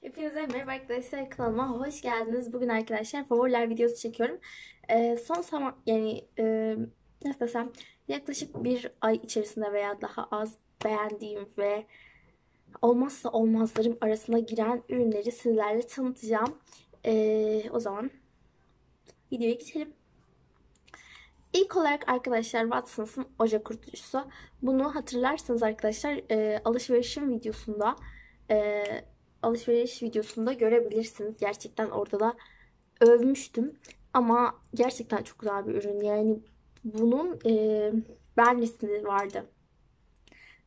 Hepinize merhaba arkadaşlar kanalıma hoş geldiniz. Bugün arkadaşlar favoriler videosu çekiyorum. Ee, son zaman yani e, nasıl desem yaklaşık bir ay içerisinde veya daha az beğendiğim ve olmazsa olmazlarım arasına giren ürünleri sizlerle tanıtacağım. Ee, o zaman videoya geçelim. İlk olarak arkadaşlar Watsons'ın oje kurutucusu. Bunu hatırlarsanız arkadaşlar e, alışverişim videosunda e, alışveriş videosunda görebilirsiniz. Gerçekten orada da övmüştüm. Ama gerçekten çok güzel bir ürün. Yani bunun e, Bernlis'inde vardı.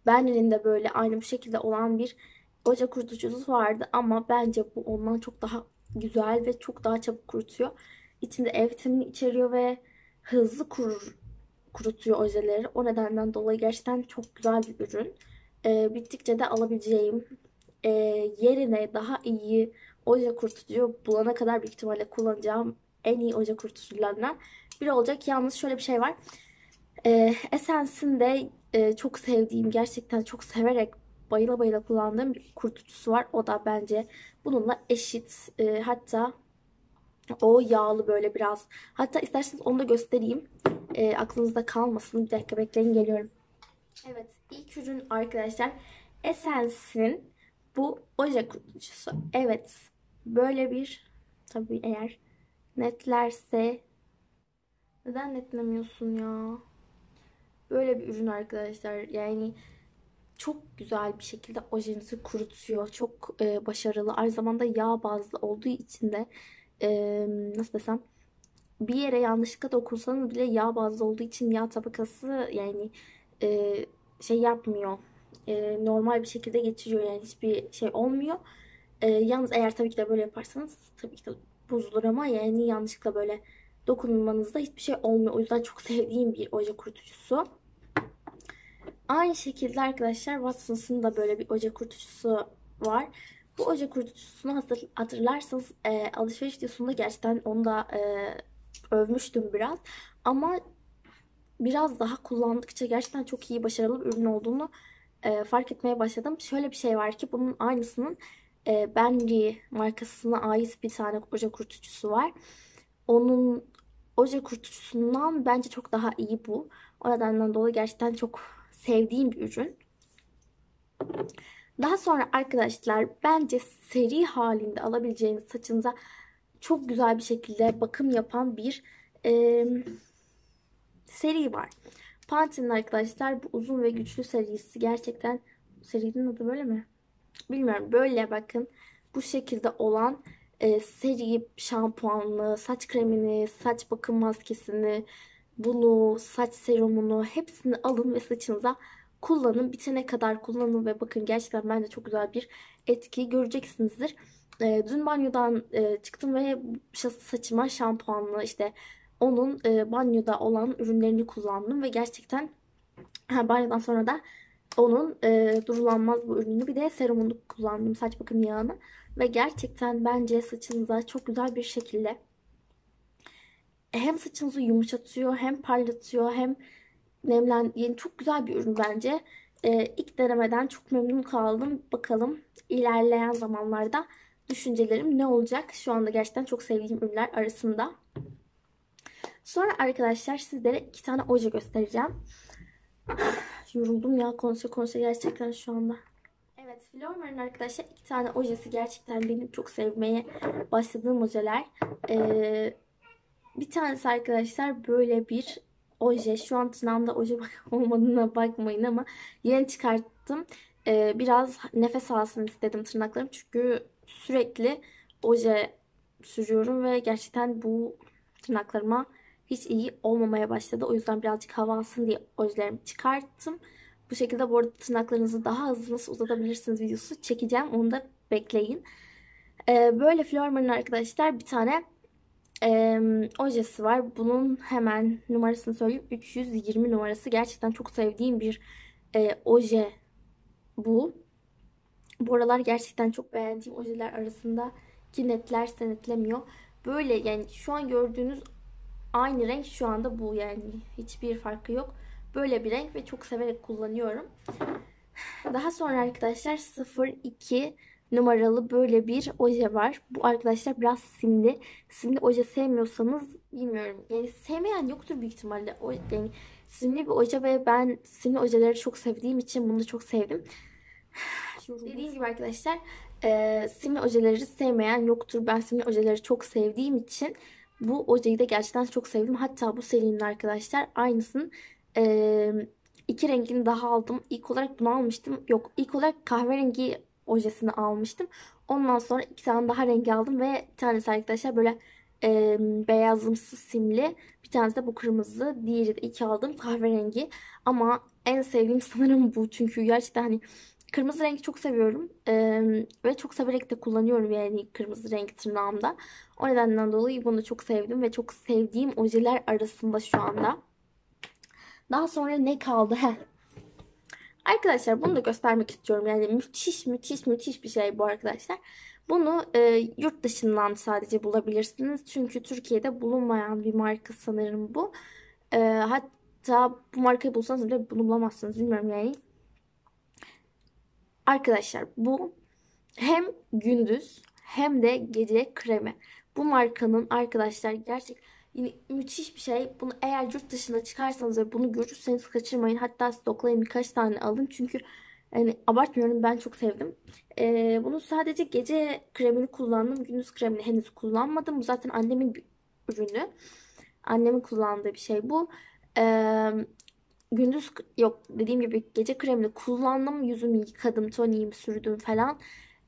Bernli'nin de böyle aynı bu şekilde olan bir oje kurutucusu vardı. Ama bence bu ondan çok daha güzel ve çok daha çabuk kurutuyor. İçinde E vitamini içeriyor ve hızlı kurur, kurutuyor ojeleri. O nedenden dolayı gerçekten çok güzel bir ürün. E, bittikçe de alabileceğim e, yerine daha iyi oje kurutucu bulana kadar büyük ihtimalle kullanacağım en iyi oje kurutucularından biri olacak. Yalnız şöyle bir şey var. E, Essence'in de e, çok sevdiğim, gerçekten çok severek bayıla bayıla kullandığım bir kurutucusu var. O da bence bununla eşit. E, hatta o yağlı böyle biraz. Hatta isterseniz onu da göstereyim. E, aklınızda kalmasın. Bir dakika bekleyin geliyorum. Evet ilk ürün arkadaşlar Essence'in bu oje kurutucusu. Evet böyle bir tabii eğer netlerse neden netlemiyorsun ya? Böyle bir ürün arkadaşlar. Yani çok güzel bir şekilde ojenizi kurutuyor. Çok e, başarılı. Aynı zamanda yağ bazlı olduğu için de e, nasıl desem bir yere yanlışlıkla dokunsanız bile yağ bazlı olduğu için yağ tabakası yani e, şey yapmıyor. E, normal bir şekilde geçiriyor yani hiçbir şey olmuyor. E, yalnız eğer tabii ki de böyle yaparsanız tabii ki de bozulur ama yani yanlışlıkla böyle dokunmanızda hiçbir şey olmuyor. O yüzden çok sevdiğim bir oje kurutucusu. Aynı şekilde arkadaşlar Watsons'ın da böyle bir oje kurutucusu var. Bu oje kurutucusunu hatırlarsanız e, alışveriş videosunda gerçekten onu da e, övmüştüm biraz. Ama biraz daha kullandıkça gerçekten çok iyi başarılı bir ürün olduğunu e, fark etmeye başladım. Şöyle bir şey var ki bunun aynısının e, Benry markasına ait bir tane oje kurutucusu var. Onun oje kurutucusundan bence çok daha iyi bu. O nedenden dolayı gerçekten çok sevdiğim bir ürün. Daha sonra arkadaşlar bence seri halinde alabileceğiniz saçınıza çok güzel bir şekilde bakım yapan bir e, seri var. Pantene'in arkadaşlar bu uzun ve güçlü serisi gerçekten serinin adı böyle mi? Bilmiyorum. Böyle bakın bu şekilde olan e, seri şampuanlı, saç kremini, saç bakım maskesini, bunu, saç serumunu hepsini alın ve saçınıza kullanın. Bitene kadar kullanın ve bakın gerçekten bence çok güzel bir etki göreceksinizdir. E, dün banyodan e, çıktım ve saçıma şampuanlı işte onun e, banyoda olan ürünlerini kullandım ve gerçekten ha, banyodan sonra da onun e, durulanmaz bu ürünü bir de serumunu kullandım saç bakım yağını ve gerçekten bence saçınıza çok güzel bir şekilde hem saçınızı yumuşatıyor hem parlatıyor hem nemlen yani çok güzel bir ürün bence. Ee, ilk denemeden çok memnun kaldım. Bakalım ilerleyen zamanlarda düşüncelerim ne olacak? Şu anda gerçekten çok sevdiğim ürünler arasında. Sonra arkadaşlar sizlere iki tane oje göstereceğim. Yoruldum ya konuşa konuşa gerçekten şu anda. Evet Flormar'ın arkadaşlar iki tane ojesi gerçekten benim çok sevmeye başladığım ojeler. Ee, bir tanesi arkadaşlar böyle bir oje. Şu an tırnağımda oje olmadığına bakmayın ama yeni çıkarttım. Ee, biraz nefes alsın istedim tırnaklarım. Çünkü sürekli oje sürüyorum ve gerçekten bu tırnaklarıma hiç iyi olmamaya başladı. O yüzden birazcık hava alsın diye ojelerimi çıkarttım. Bu şekilde bu arada tırnaklarınızı daha hızlı nasıl uzatabilirsiniz videosu çekeceğim. Onu da bekleyin. Ee, böyle Flormar'ın arkadaşlar bir tane e, ojesi var. Bunun hemen numarasını söyleyeyim. 320 numarası. Gerçekten çok sevdiğim bir e, oje bu. Bu aralar gerçekten çok beğendiğim ojeler arasında ki netlerse netlemiyor. Böyle yani şu an gördüğünüz aynı renk şu anda bu yani. Hiçbir farkı yok. Böyle bir renk ve çok severek kullanıyorum. Daha sonra arkadaşlar 02 numaralı böyle bir oje var. Bu arkadaşlar biraz simli. Simli oje sevmiyorsanız bilmiyorum. Yani sevmeyen yoktur büyük ihtimalle. O, yani simli bir oje ve ben simli ojeleri çok sevdiğim için bunu da çok sevdim. Dediğim gibi arkadaşlar e, simli ojeleri sevmeyen yoktur. Ben simli ojeleri çok sevdiğim için bu ojeyi de gerçekten çok sevdim. Hatta bu serinin arkadaşlar aynısının e, iki rengini daha aldım. İlk olarak bunu almıştım. Yok ilk olarak kahverengi ojesini almıştım. Ondan sonra iki tane daha rengi aldım ve bir tanesi arkadaşlar böyle e, beyazımsı simli. Bir tanesi de bu kırmızı. Diğeri de iki aldım kahverengi. Ama en sevdiğim sanırım bu. Çünkü gerçekten hani kırmızı rengi çok seviyorum. E, ve çok severek de kullanıyorum yani kırmızı renk tırnağımda. O nedenden dolayı bunu çok sevdim ve çok sevdiğim ojeler arasında şu anda. Daha sonra ne kaldı? Heh. Arkadaşlar bunu da göstermek istiyorum. Yani müthiş müthiş müthiş bir şey bu arkadaşlar. Bunu e, yurt dışından sadece bulabilirsiniz. Çünkü Türkiye'de bulunmayan bir marka sanırım bu. E, hatta bu markayı bulsanız bile bunu bulamazsınız. Bilmiyorum yani. Arkadaşlar bu hem gündüz hem de gece kremi. Bu markanın arkadaşlar gerçek yine müthiş bir şey. Bunu eğer yurt dışına çıkarsanız ve bunu görürseniz kaçırmayın. Hatta stoklayın birkaç tane alın. Çünkü yani abartmıyorum ben çok sevdim. Ee, bunu sadece gece kremini kullandım. Gündüz kremini henüz kullanmadım. Bu zaten annemin bir ürünü. Annemin kullandığı bir şey bu. Ee, gündüz yok dediğim gibi gece kremini kullandım. Yüzümü yıkadım, toniğimi sürdüm falan.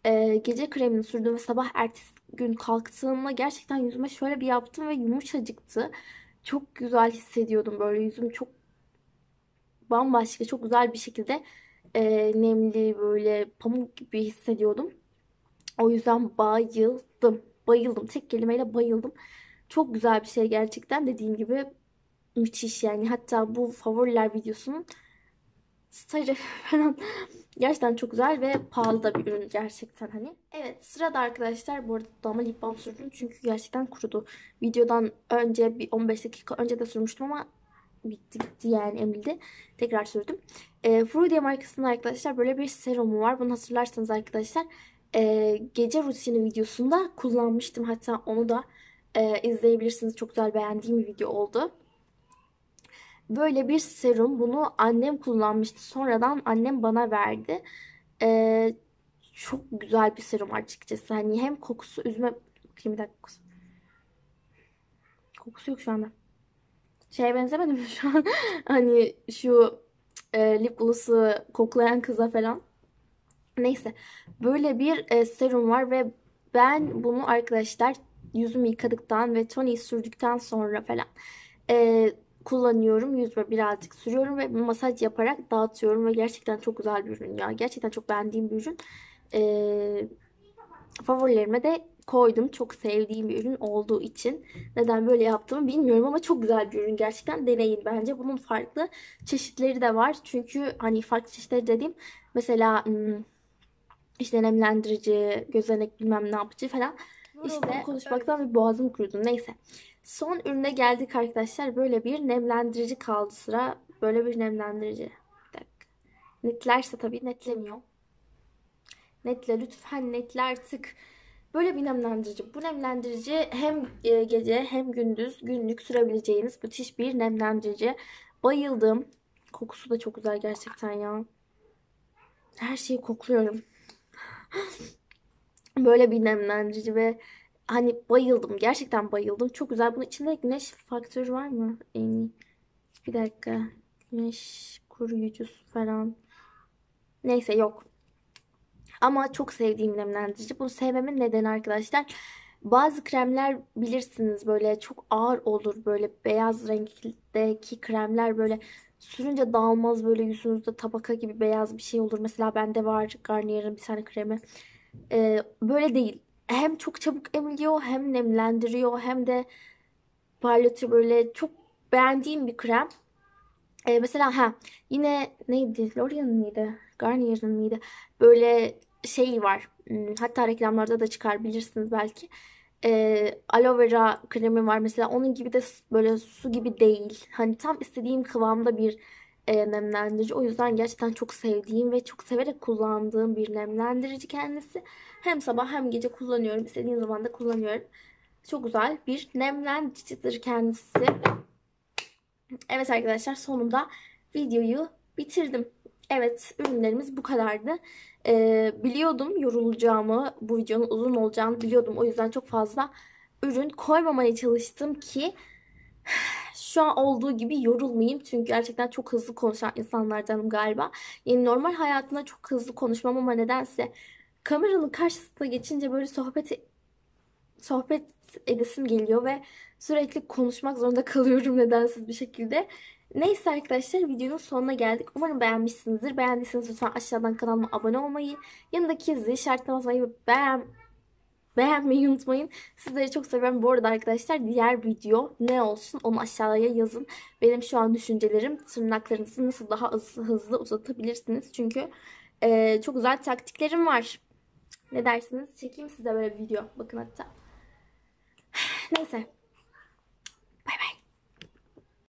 Ee, gece kremini sürdüm ve sabah ertesi gün kalktığımda gerçekten yüzüme şöyle bir yaptım ve yumuşacıktı. Çok güzel hissediyordum böyle yüzüm çok bambaşka, çok güzel bir şekilde e, nemli böyle pamuk gibi hissediyordum. O yüzden bayıldım. Bayıldım. Tek kelimeyle bayıldım. Çok güzel bir şey gerçekten. Dediğim gibi müthiş yani. Hatta bu favoriler videosunun starı falan gerçekten çok güzel ve pahalı da bir ürün gerçekten hani. Evet sırada arkadaşlar bu arada dudağıma lip balm sürdüm çünkü gerçekten kurudu. Videodan önce bir 15 dakika önce de sürmüştüm ama bitti bitti yani emildi. Tekrar sürdüm. E, Frudia markasının arkadaşlar böyle bir serumu var. Bunu hatırlarsanız arkadaşlar e, gece rutini videosunda kullanmıştım. Hatta onu da e, izleyebilirsiniz. Çok güzel beğendiğim bir video oldu. Böyle bir serum. Bunu annem kullanmıştı. Sonradan annem bana verdi. E, çok güzel bir serum açıkçası. Hani hem kokusu üzme... Bakayım bir dakika. Kokusu yok şu anda şeye benzemedim şu an? hani şu e, lip gloss'u koklayan kıza falan. Neyse. Böyle bir e, serum var ve ben bunu arkadaşlar yüzümü yıkadıktan ve toniği sürdükten sonra falan e, kullanıyorum. Yüzüme birazcık sürüyorum ve masaj yaparak dağıtıyorum ve gerçekten çok güzel bir ürün ya. Gerçekten çok beğendiğim bir ürün. E, favorilerime de koydum. Çok sevdiğim bir ürün olduğu için. Neden böyle yaptığımı bilmiyorum ama çok güzel bir ürün. Gerçekten deneyin bence. Bunun farklı çeşitleri de var. Çünkü hani farklı çeşitleri dediğim mesela hmm, işte nemlendirici, gözenek bilmem ne yapıcı falan. İşte konuşmaktan bir boğazım kurudu. Neyse. Son ürüne geldik arkadaşlar. Böyle bir nemlendirici kaldı sıra. Böyle bir nemlendirici. Netlerse tabii netlemiyor. Netle lütfen netle artık. Böyle bir nemlendirici. Bu nemlendirici hem e, gece hem gündüz günlük sürebileceğiniz müthiş bir nemlendirici. Bayıldım. Kokusu da çok güzel gerçekten ya. Her şeyi kokluyorum. Böyle bir nemlendirici ve hani bayıldım. Gerçekten bayıldım. Çok güzel. Bunun içinde güneş faktörü var mı? Yani bir dakika. Güneş koruyucusu falan. Neyse yok. Ama çok sevdiğim nemlendirici. Bunu sevmemin nedeni arkadaşlar. Bazı kremler bilirsiniz böyle çok ağır olur. Böyle beyaz renkteki kremler böyle sürünce dağılmaz böyle yüzünüzde tabaka gibi beyaz bir şey olur. Mesela bende var Garnier'in bir tane kremi. Ee, böyle değil. Hem çok çabuk emiliyor hem nemlendiriyor hem de parlatıyor böyle çok beğendiğim bir krem. Ee, mesela ha yine neydi? L'Oreal'ın mıydı? Garnier'ın mıydı? Böyle şey var. Hmm, hatta reklamlarda da çıkar bilirsiniz belki. Ee, aloe vera kremi var mesela. Onun gibi de böyle su gibi değil. Hani tam istediğim kıvamda bir e, nemlendirici. O yüzden gerçekten çok sevdiğim ve çok severek kullandığım bir nemlendirici kendisi. Hem sabah hem gece kullanıyorum. İstediğim zaman da kullanıyorum. Çok güzel bir nemlendiricidir kendisi. Evet arkadaşlar sonunda videoyu bitirdim. Evet ürünlerimiz bu kadardı. Ee, biliyordum yorulacağımı, bu videonun uzun olacağını biliyordum. O yüzden çok fazla ürün koymamaya çalıştım ki şu an olduğu gibi yorulmayayım. Çünkü gerçekten çok hızlı konuşan insanlardanım galiba. Yani normal hayatımda çok hızlı konuşmam ama nedense kameranın karşısına geçince böyle sohbet sohbet edesim geliyor ve sürekli konuşmak zorunda kalıyorum nedensiz bir şekilde. Neyse arkadaşlar videonun sonuna geldik. Umarım beğenmişsinizdir. Beğendiyseniz lütfen aşağıdan kanalıma abone olmayı, yanındaki zil işaretine basmayı ve beğen beğenmeyi unutmayın. Sizleri çok seviyorum. Bu arada arkadaşlar diğer video ne olsun onu aşağıya yazın. Benim şu an düşüncelerim tırnaklarınızı nasıl daha hızlı, uzatabilirsiniz. Çünkü e, çok güzel taktiklerim var. Ne dersiniz? Çekeyim size böyle bir video. Bakın hatta. Neyse.